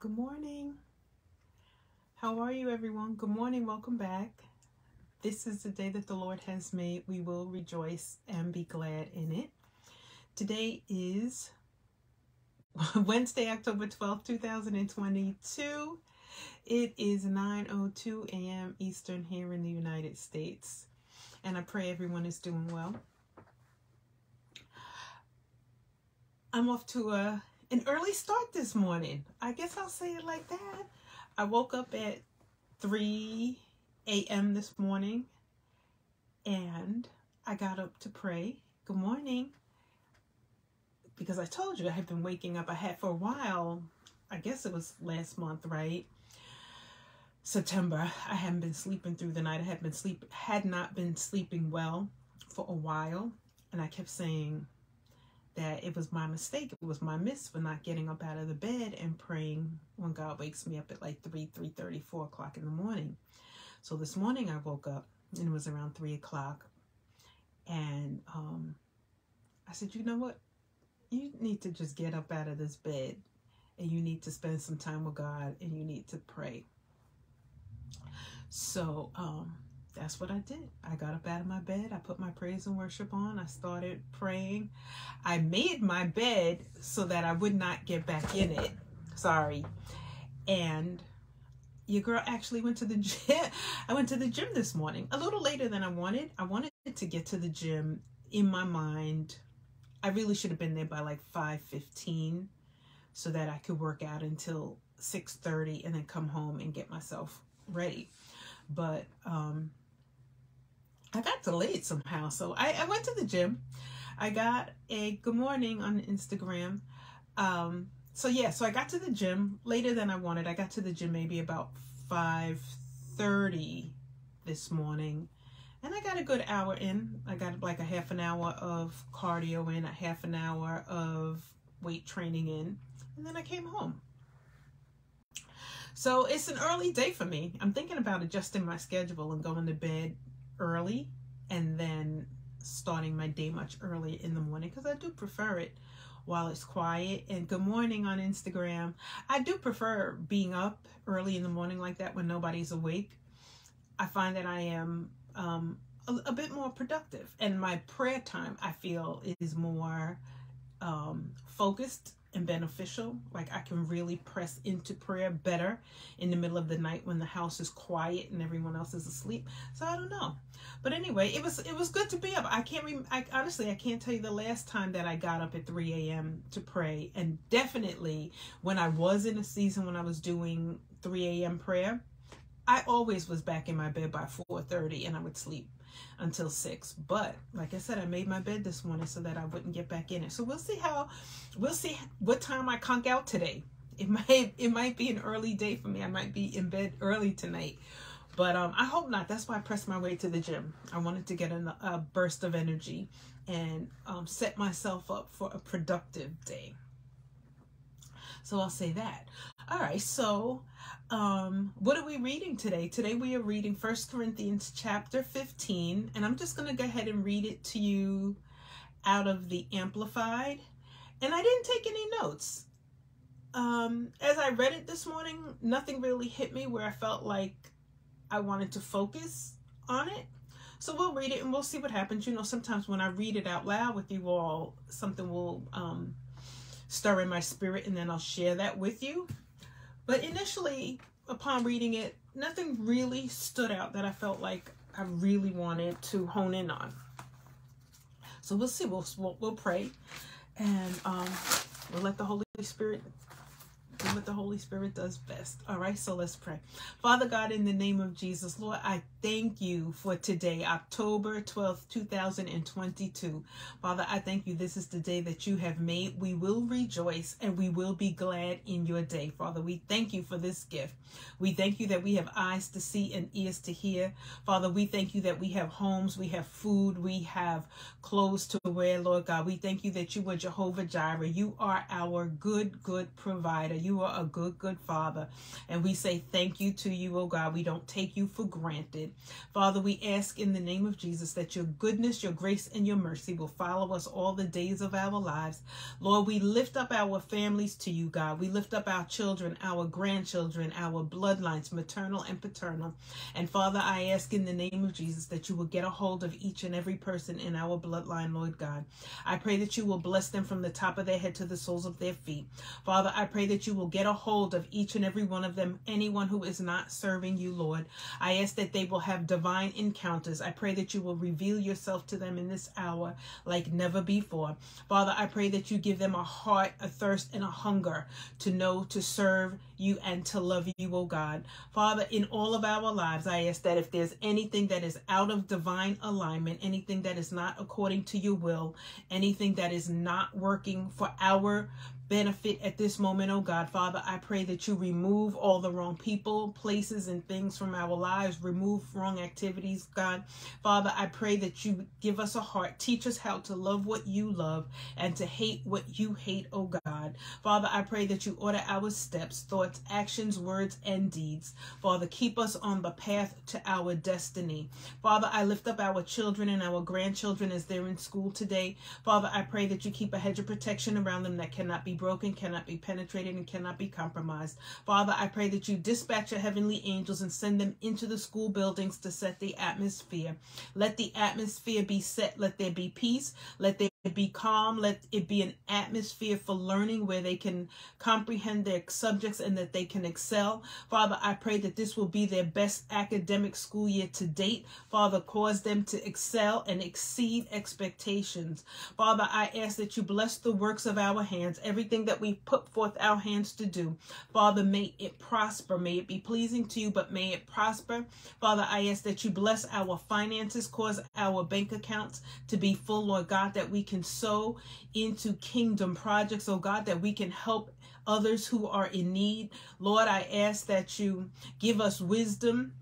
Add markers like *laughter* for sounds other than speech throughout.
Good morning. How are you, everyone? Good morning. Welcome back. This is the day that the Lord has made. We will rejoice and be glad in it. Today is *laughs* Wednesday, October 12th, 2022. It is 9:02 a.m. Eastern here in the United States. And I pray everyone is doing well. I'm off to a an early start this morning. I guess I'll say it like that. I woke up at 3 a.m. this morning and I got up to pray. Good morning. Because I told you I had been waking up. I had for a while, I guess it was last month, right? September. I hadn't been sleeping through the night. I had been sleep had not been sleeping well for a while. And I kept saying, that it was my mistake. It was my miss for not getting up out of the bed and praying when God wakes me up at like 3, 3 30, 4 o'clock in the morning. So this morning I woke up and it was around 3 o'clock. And um, I said, you know what? You need to just get up out of this bed and you need to spend some time with God and you need to pray. So, um, that's what I did. I got up out of my bed. I put my praise and worship on. I started praying. I made my bed so that I would not get back in it. Sorry. And your girl actually went to the gym. *laughs* I went to the gym this morning a little later than I wanted. I wanted to get to the gym in my mind. I really should have been there by like 5:15 so that I could work out until 6:30 and then come home and get myself ready. But um I got delayed somehow. So I, I went to the gym. I got a good morning on Instagram. Um, so yeah, so I got to the gym later than I wanted. I got to the gym maybe about 5.30 this morning. And I got a good hour in. I got like a half an hour of cardio in, a half an hour of weight training in. And then I came home. So it's an early day for me. I'm thinking about adjusting my schedule and going to bed early and then starting my day much earlier in the morning because I do prefer it while it's quiet. And good morning on Instagram. I do prefer being up early in the morning like that when nobody's awake. I find that I am um, a, a, bit more productive, and my prayer time I feel is more um, focused and beneficial. Like I can really press into prayer better in the middle of the night when the house is quiet and everyone else is asleep. So I don't know. But anyway, it was it was good to be up. I can't rem- I honestly I can't tell you the last time that I got up at 3 a.m. to pray. And definitely when I was in a season when I was doing 3 a.m. prayer, I always was back in my bed by 4:30 and I would sleep until six. But like I said, I made my bed this morning so that I wouldn't get back in it. So we'll see how, we'll see what time I conk out today. It *laughs* might, it might be an early day for me. I might be in bed early tonight. But um, I hope not. That's why I pressed my way to the gym. I wanted to get a, a burst of energy and um, set myself up for a productive day. So I'll say that. All right, so um, what are we reading today? Today we are reading First Corinthians chapter 15, and I'm just going to go ahead and read it to you out of the Amplified. And I didn't take any notes. Um, as I read it this morning, nothing really hit me where I felt like I wanted to focus on it. So we'll read it and we'll see what happens. You know, sometimes when I read it out loud with you all, something will um, stir in my spirit and then I'll share that with you. But initially, upon reading it, nothing really stood out that I felt like I really wanted to hone in on. So we'll see. We'll, we'll, we'll pray and um, we'll let the Holy Spirit do what the Holy Spirit does best. All right, so let's pray. Father God, in the name of Jesus, Lord, I thank you for today, October 12th, 2022. Father, I thank you. This is the day that you have made. We will rejoice and we will be glad in your day. Father, we thank you for this gift. We thank you that we have eyes to see and ears to hear. Father, we thank you that we have homes, we have food, we have clothes to wear, Lord God. We thank you that you are Jehovah Jireh. You are our good, good provider. You are a good, good Father. And we say thank you to you, oh God. We don't take you for granted. Father, we ask in the name of Jesus that your goodness, your grace, and your mercy will follow us all the days of our lives. Lord, we lift up our families to you, God. We lift up our children, our grandchildren, our bloodlines, maternal and paternal. And Father, I ask in the name of Jesus that you will get a hold of each and every person in our bloodline, Lord God. I pray that you will bless them from the top of their head to the soles of their feet. Father, I pray that you will get a hold of each and every one of them, anyone who is not serving you, Lord. I ask that they will have divine encounters. I pray that you will reveal yourself to them in this hour like never before. Father, I pray that you give them a heart, a thirst, and a hunger to know, to serve you, and to love you, oh God. Father, in all of our lives, I ask that if there's anything that is out of divine alignment, anything that is not according to your will, anything that is not working for our benefit at this moment, oh God. Father, I pray that you remove all the wrong people, places, and things from our lives, remove wrong activities, God. Father, I pray that you give us a heart, teach us how to love what you love and to hate what you hate, oh God. Father, I pray that you order our steps, thoughts, actions, words, and deeds. Father, keep us on the path to our destiny. Father, I lift up our children and our grandchildren as they're in school today. Father, I pray that you keep a hedge of protection around them that cannot be broken, cannot be penetrated, and cannot be compromised. Father, I pray that you dispatch your heavenly angels and send them into the school buildings to set the atmosphere. Let the atmosphere be set. Let there be peace. Let there be calm. Let it be an atmosphere for learning where they can comprehend their subjects and that they can excel. Father, I pray that this will be their best academic school year to date. Father, cause them to excel and exceed expectations. Father, I ask that you bless the works of our hands, everything that we put forth our hands to do. Father, may it prosper. May it be pleasing to you, but may it prosper. Father, I ask that you bless our finances, cause our bank accounts to be full, Lord God, that we can sow into kingdom projects, oh God, that we can help others who are in need. Lord, I ask that you give us wisdom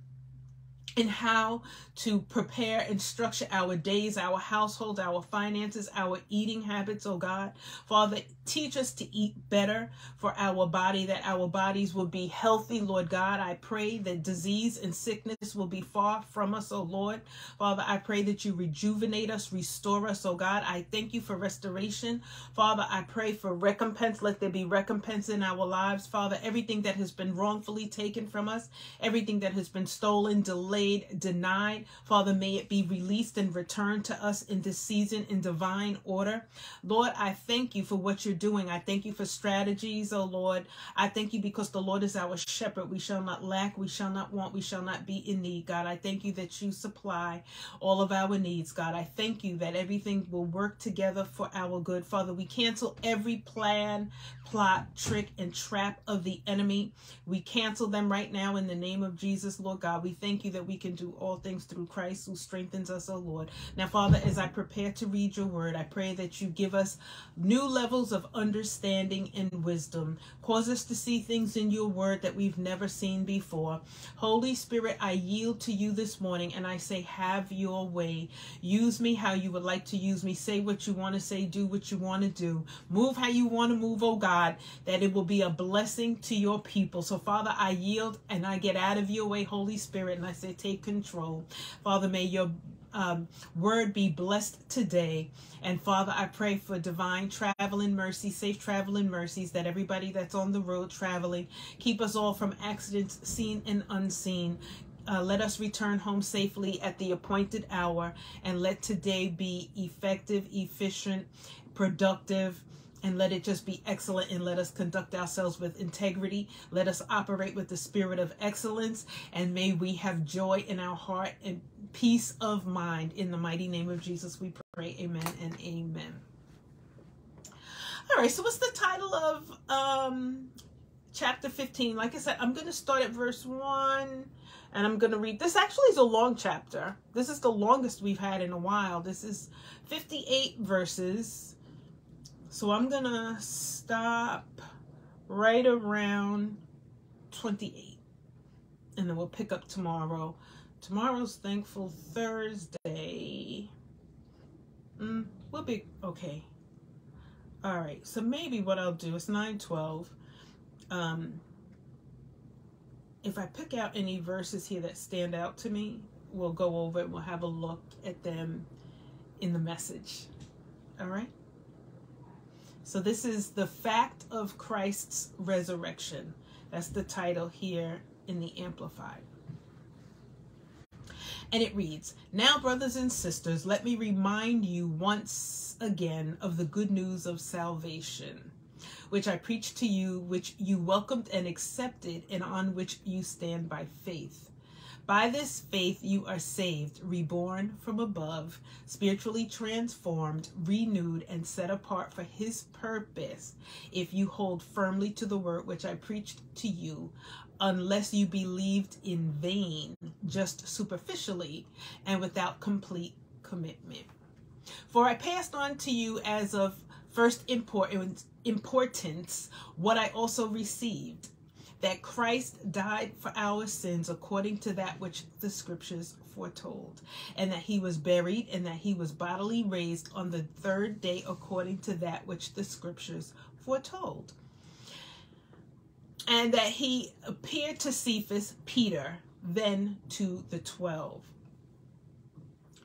in how to prepare and structure our days, our household, our finances, our eating habits, oh God. Father, teach us to eat better for our body, that our bodies will be healthy, Lord God. I pray that disease and sickness will be far from us, oh Lord. Father, I pray that you rejuvenate us, restore us, oh God. I thank you for restoration. Father, I pray for recompense. Let there be recompense in our lives, Father. Everything that has been wrongfully taken from us, everything that has been stolen, delayed, denied, Father, may it be released and returned to us in this season in divine order. Lord, I thank you for what you're doing. I thank you for strategies, oh Lord. I thank you because the Lord is our shepherd. We shall not lack, we shall not want, we shall not be in need. God, I thank you that you supply all of our needs. God, I thank you that everything will work together for our good. Father, we cancel every plan, plot, trick, and trap of the enemy. We cancel them right now in the name of Jesus, Lord God. We thank you that we can do all things through Christ who strengthens us, oh Lord. Now, Father, as I prepare to read your word, I pray that you give us new levels understanding and wisdom. Cause us to see things in your word that we've never seen before. Holy Spirit, I yield to you this morning and I say, have your way. Use me how you would like to use me. Say what you want to say, do what you want to do. Move how you want to move, oh God, that it will be a blessing to your people. So, Father, I yield and I get out of your way, Holy Spirit, and I say, take control. Father, may your um, word be blessed today. And Father, I pray for divine travel and mercy, safe travel and mercies, that everybody that's on the road traveling, keep us all from accidents seen and unseen. Uh, let us return home safely at the appointed hour, and let today be effective, efficient, productive, and let it just be excellent and let us conduct ourselves with integrity. Let us operate with the spirit of excellence and may we have joy in our heart and peace of mind. In the mighty name of Jesus, we pray. Amen and amen. All right, so what's the title of um, chapter 15? Like I said, I'm going to start at verse 1 and I'm going to read. This actually is a long chapter. This is the longest we've had in a while. This is 58 verses so I'm going to stop right around 28. And then we'll pick up tomorrow. Tomorrow's Thankful Thursday. Mm, we'll be okay. All right. So maybe what I'll do is 912. Um, if I pick out any verses here that stand out to me, we'll go over and We'll have a look at them in the message. All right? So, this is the fact of Christ's resurrection. That's the title here in the Amplified. And it reads Now, brothers and sisters, let me remind you once again of the good news of salvation which I preached to you, which you welcomed and accepted, and on which you stand by faith. By this faith you are saved, reborn from above, spiritually transformed, renewed, and set apart for his purpose, if you hold firmly to the word which I preached to you, unless you believed in vain, just superficially, and without complete commitment. For I passed on to you as of first importance importance what I also received that Christ died for our sins according to that which the scriptures foretold, and that he was buried, and that he was bodily raised on the third day according to that which the scriptures foretold. And that he appeared to Cephas, Peter, then to the twelve.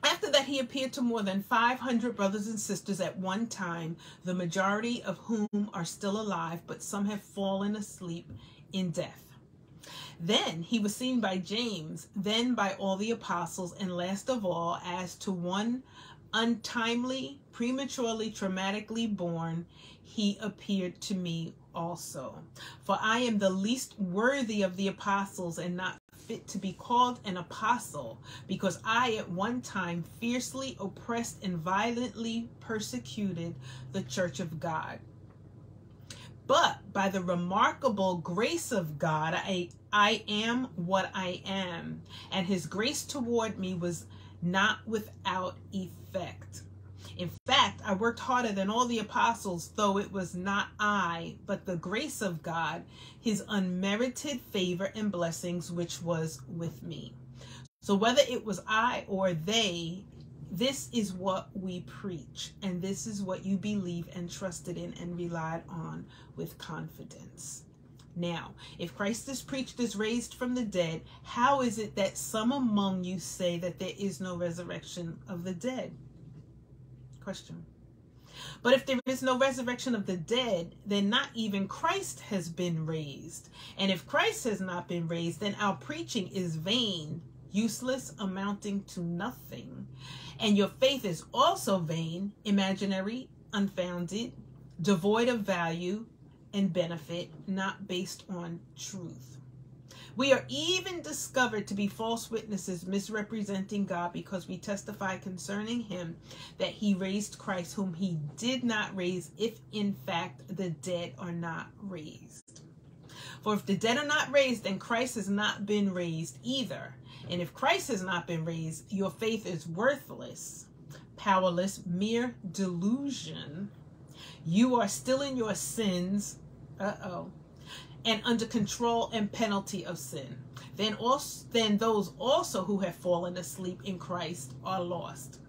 After that, he appeared to more than 500 brothers and sisters at one time, the majority of whom are still alive, but some have fallen asleep in death. Then he was seen by James, then by all the apostles, and last of all, as to one untimely, prematurely, traumatically born, he appeared to me also. For I am the least worthy of the apostles and not fit to be called an apostle, because I at one time fiercely oppressed and violently persecuted the church of God. But by the remarkable grace of God, I, I am what I am, and his grace toward me was not without effect. In fact, I worked harder than all the apostles, though it was not I, but the grace of God, his unmerited favor and blessings, which was with me. So whether it was I or they, this is what we preach, and this is what you believe and trusted in and relied on with confidence. Now, if Christ is preached as raised from the dead, how is it that some among you say that there is no resurrection of the dead? Question. But if there is no resurrection of the dead, then not even Christ has been raised. And if Christ has not been raised, then our preaching is vain, useless, amounting to nothing. And your faith is also vain, imaginary, unfounded, devoid of value and benefit, not based on truth. We are even discovered to be false witnesses, misrepresenting God, because we testify concerning him that he raised Christ, whom he did not raise, if in fact the dead are not raised. For if the dead are not raised, then Christ has not been raised either. And if Christ has not been raised, your faith is worthless, powerless, mere delusion. You are still in your sins. Uh oh and under control and penalty of sin. Then also then those also who have fallen asleep in Christ are lost.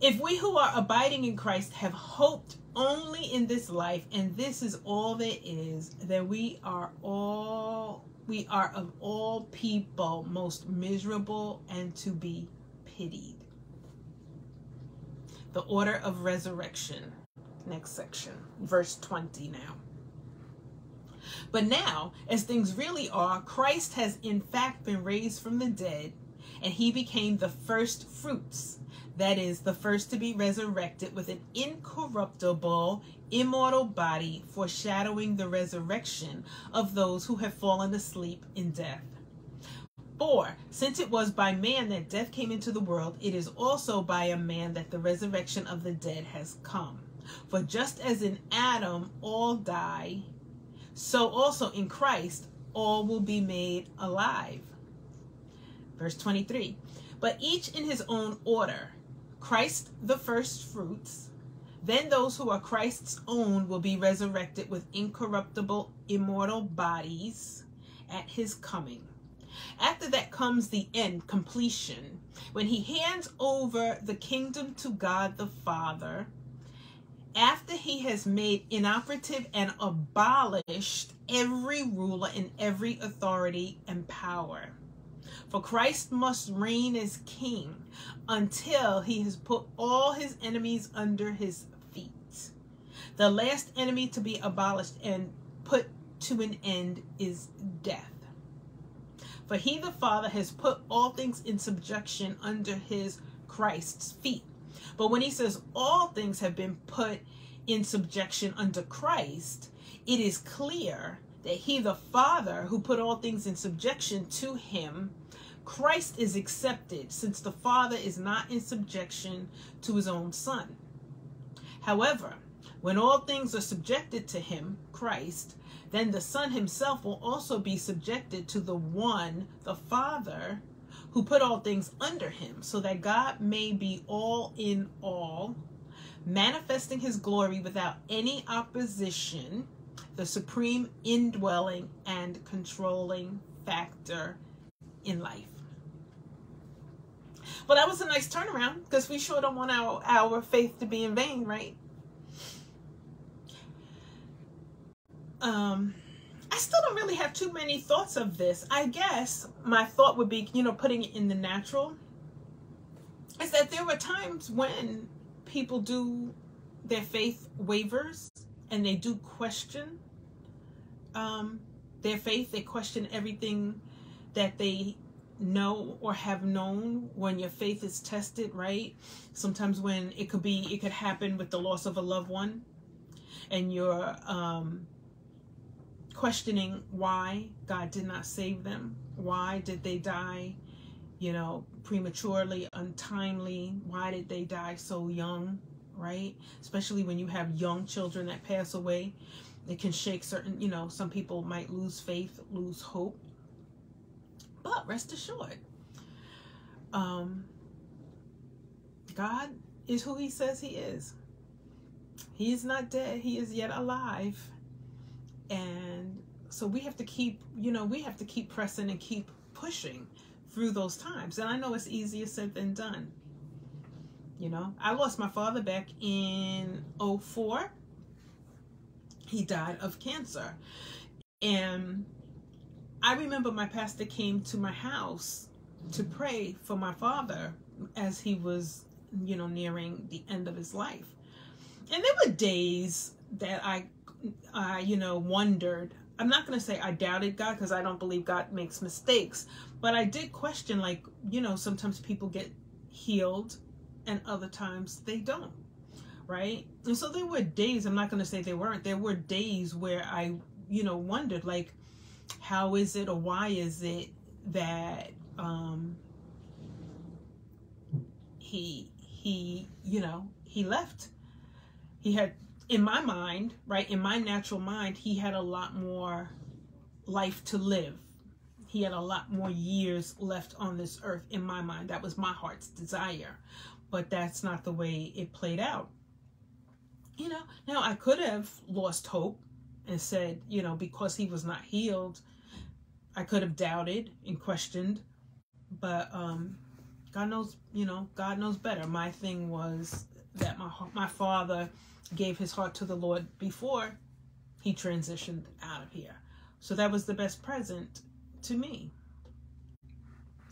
If we who are abiding in Christ have hoped only in this life and this is all there is, then we are all we are of all people most miserable and to be pitied. The order of resurrection. Next section, verse 20 now. But now, as things really are, Christ has in fact been raised from the dead, and he became the first fruits. That is, the first to be resurrected with an incorruptible, immortal body, foreshadowing the resurrection of those who have fallen asleep in death. For since it was by man that death came into the world, it is also by a man that the resurrection of the dead has come. For just as in Adam all die, so also in Christ all will be made alive. Verse 23 But each in his own order Christ the first fruits, then those who are Christ's own will be resurrected with incorruptible, immortal bodies at his coming. After that comes the end, completion, when he hands over the kingdom to God the Father after he has made inoperative and abolished every ruler and every authority and power. For Christ must reign as king until he has put all his enemies under his feet. The last enemy to be abolished and put to an end is death. For he, the Father, has put all things in subjection under his Christ's feet. But when he says all things have been put in subjection under Christ, it is clear that he, the Father, who put all things in subjection to him, Christ is accepted since the Father is not in subjection to his own Son. However, when all things are subjected to him, Christ, then the Son himself will also be subjected to the one, the Father, who put all things under him, so that God may be all in all, manifesting his glory without any opposition, the supreme indwelling and controlling factor in life. Well, that was a nice turnaround because we sure don't want our, our faith to be in vain, right? Um, I still don't really have too many thoughts of this. I guess my thought would be, you know, putting it in the natural, is that there were times when people do their faith wavers and they do question um, their faith. They question everything that they know or have known when your faith is tested, right? Sometimes when it could be, it could happen with the loss of a loved one and you're, um, questioning why God did not save them. Why did they die, you know, prematurely, untimely? Why did they die so young, right? Especially when you have young children that pass away. It can shake certain, you know, some people might lose faith, lose hope. But rest assured, um, God is who he says he is. He is not dead. He is yet alive and so we have to keep you know we have to keep pressing and keep pushing through those times. And i know it's easier said than done. You know i lost my father back in 04 he died of cancer. And i remember my pastor came to my house to pray for my father as he was you know nearing the end of his life. And there were days that i I, you know, wondered. I'm not going to say I doubted God because I don't believe God makes mistakes, but I did question, like, you know, sometimes people get healed and other times they don't, right? And so there were days, I'm not going to say they weren't, there were days where I, you know, wondered, like, how is it or why is it that, um, he, he, you know, he left. He had in my mind, right, in my natural mind, he had a lot more life to live. He had a lot more years left on this earth in my mind. That was my heart's desire. But that's not the way it played out. You know, now I could have lost hope and said, you know, because he was not healed, I could have doubted and questioned. But um God knows, you know, God knows better. My thing was that my my father gave his heart to the Lord before he transitioned out of here. So that was the best present to me.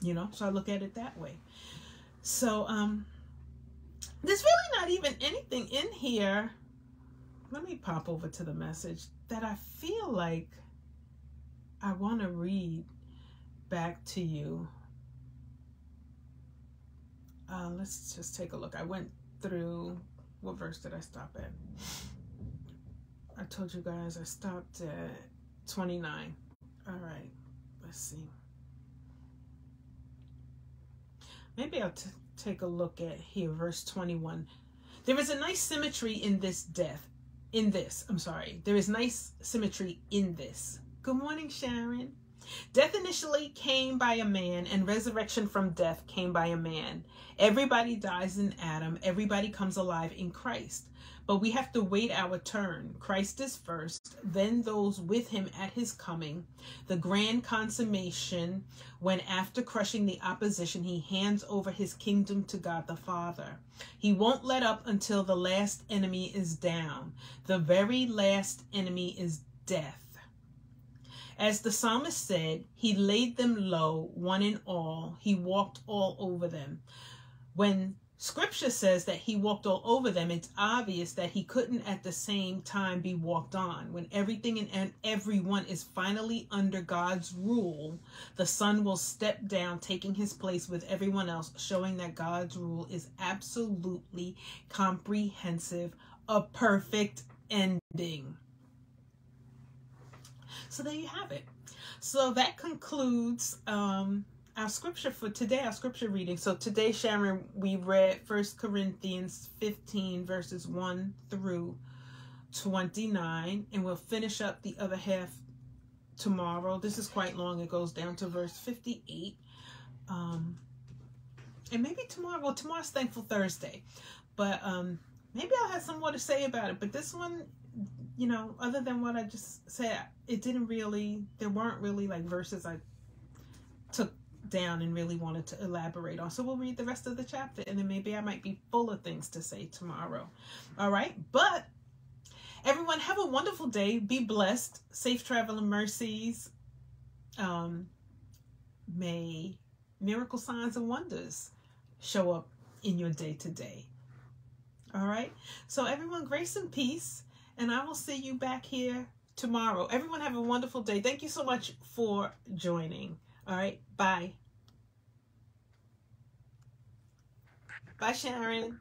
You know, so I look at it that way. So um there's really not even anything in here. Let me pop over to the message that I feel like I want to read back to you. Uh, let's just take a look. I went through what verse did I stop at? I told you guys I stopped at 29. All right, let's see. Maybe I'll take a look at here, verse 21. There is a nice symmetry in this death. In this, I'm sorry. There is nice symmetry in this. Good morning, Sharon. Death initially came by a man, and resurrection from death came by a man. Everybody dies in Adam, everybody comes alive in Christ. But we have to wait our turn. Christ is first, then those with him at his coming, the grand consummation, when after crushing the opposition, he hands over his kingdom to God the Father. He won't let up until the last enemy is down. The very last enemy is death. As the psalmist said, he laid them low, one and all. He walked all over them. When scripture says that he walked all over them, it's obvious that he couldn't at the same time be walked on. When everything and everyone is finally under God's rule, the son will step down, taking his place with everyone else, showing that God's rule is absolutely comprehensive, a perfect ending. So there you have it. So that concludes um, our scripture for today, our scripture reading. So today, Sharon, we read First Corinthians 15, verses 1 through 29, and we'll finish up the other half tomorrow. This is quite long. It goes down to verse 58. Um, and maybe tomorrow, well, tomorrow's Thankful Thursday, but um, maybe I'll have some more to say about it. But this one, you know, other than what I just said, it didn't really, there weren't really like verses I took down and really wanted to elaborate on. So we'll read the rest of the chapter and then maybe I might be full of things to say tomorrow. All right. But everyone have a wonderful day. Be blessed. Safe travel and mercies. Um, may miracle signs and wonders show up in your day to day. All right. So everyone, grace and peace. And I will see you back here tomorrow. Everyone have a wonderful day. Thank you so much for joining. All right. Bye. Bye, Sharon.